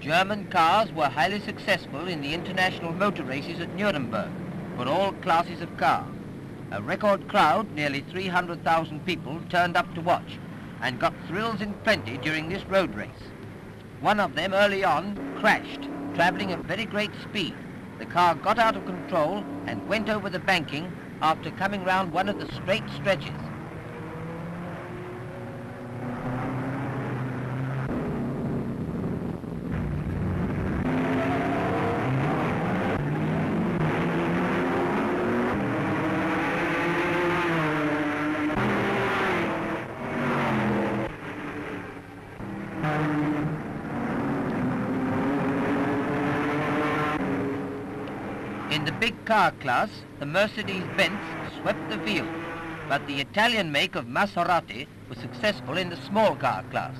German cars were highly successful in the international motor races at Nuremberg for all classes of car. A record crowd, nearly 300,000 people, turned up to watch and got thrills in plenty during this road race. One of them early on crashed, travelling at very great speed. The car got out of control and went over the banking after coming round one of the straight stretches. In the big car class, the Mercedes-Benz swept the field, but the Italian make of Maserati was successful in the small car class.